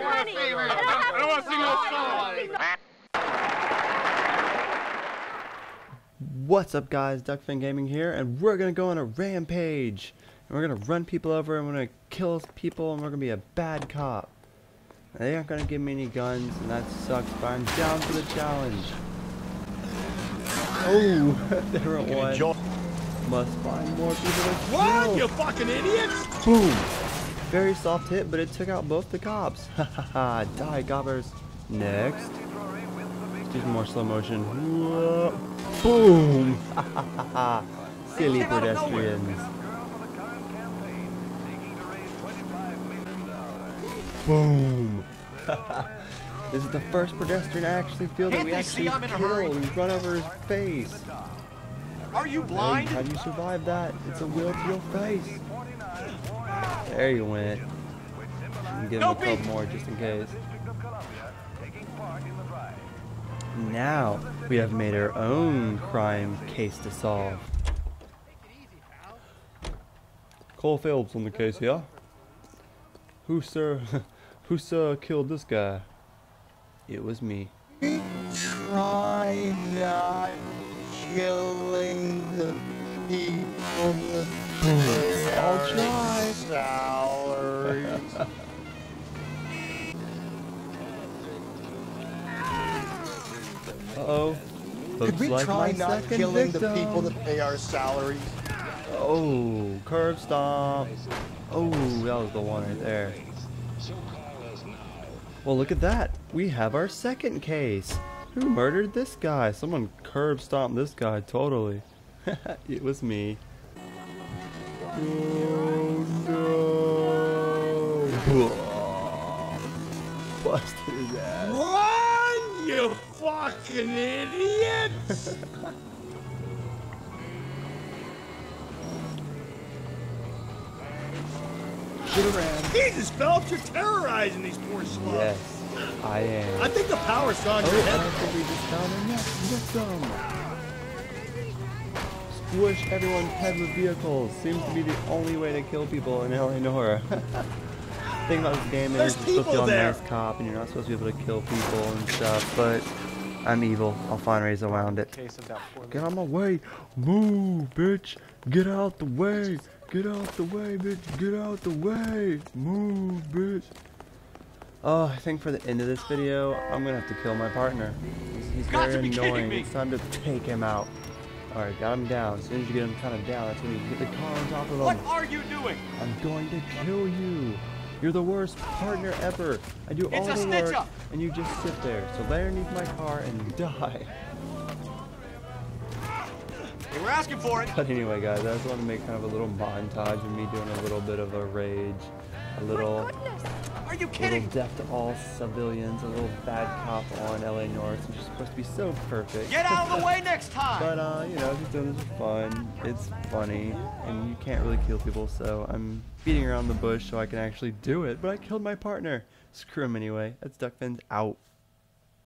want to see I want to see little What's up guys, Duckfin Gaming here, and we're gonna go on a rampage. And we're gonna run people over, and we're gonna kill people, and we're gonna be a bad cop. They aren't gonna give me any guns, and that sucks, but I'm down for the challenge. Oh, there went one. Must find more people to What? You fucking idiots! Boom! Very soft hit, but it took out both the cops. Ha ha ha, die gobbers. Next. Let's do some more slow motion. Whoa. Boom! Ha ha ha ha. Silly came out of nowhere. pedestrians. Boom! this is the first pedestrian I actually feel that Can't we actually see I'm in a kill. hurry? We run over his face. Are you Hey, blind? how do you survive that? It's a wheel to your face. There you went. I'm give him a couple more just in case. Now we have made our own crime case to solve. Cole Phelps on the case here. Who sir who sir killed this guy? It was me. Try not uh, killing the people I'll try. Salaries. Uh oh. Could we like try not killing victim. the people that pay our salaries? Oh, curb stomp. Oh, that was the one right there. Well, look at that. We have our second case. Who murdered this guy? Someone curb stomped this guy totally. it was me. Busted his ass. Run, you fucking idiot! Should have. Jesus, Phelps, you're terrorizing these poor slugs. Yes, I am. I think the power's gone Oh, your and I head. think we just found our next victim. Squish everyone's head with vehicles. Seems to be the only way to kill people in L.A. Noire. The thing about this game is you're supposed to be people all there. nice cop and you're not supposed to be able to kill people and stuff, but I'm evil. I'll find ways around it. Get out my way. Move, bitch. Get out the way. Get out the way, bitch. Get out the way. Move, bitch. Oh, I think for the end of this video, I'm gonna have to kill my partner. He's, he's Got very annoying. It's time to take him out. Alright, got him down. As soon as you get him kind of down, that's when you get the car on top of him. What are you doing? I'm going to kill you. You're the worst partner ever. I do It's all the work, up. and you just sit there. So lay underneath my car and die. They were asking for it. But anyway, guys, I just want to make kind of a little montage of me doing a little bit of a rage, a little, Are you a kidding? death to all civilians, a little bad cop on LA Noire, which is supposed to be so perfect. Get out of the way next time. But uh, you know, just doing this for fun. It's funny, and you can't really kill people, so I'm beating around the bush so I can actually do it. But I killed my partner. Screw him anyway. That's Duckfins out.